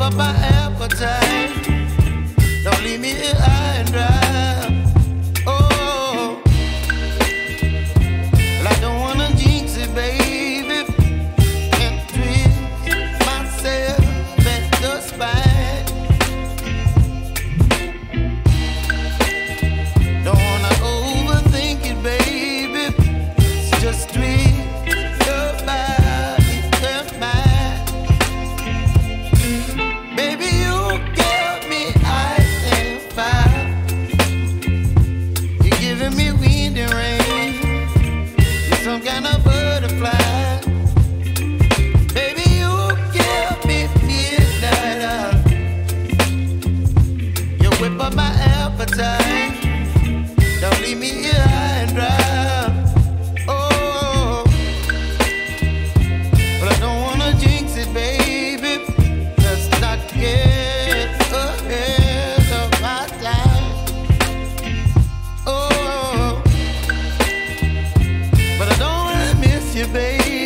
up I am. you, baby.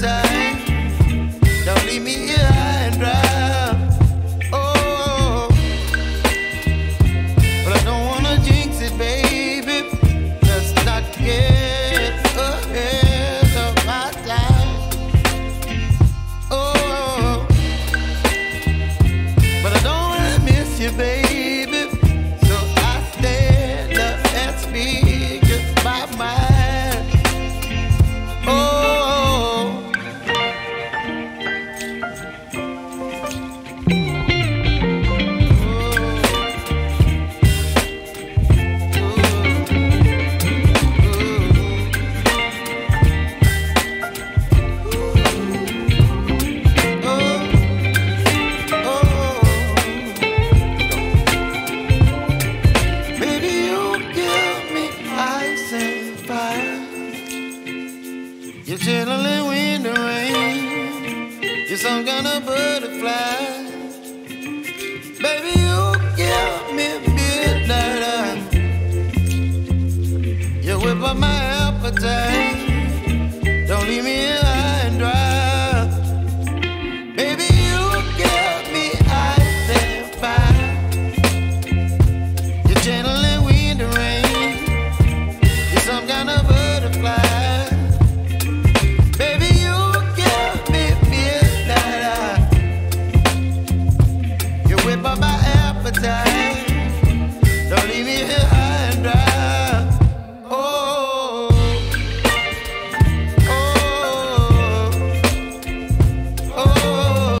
side. Appetite.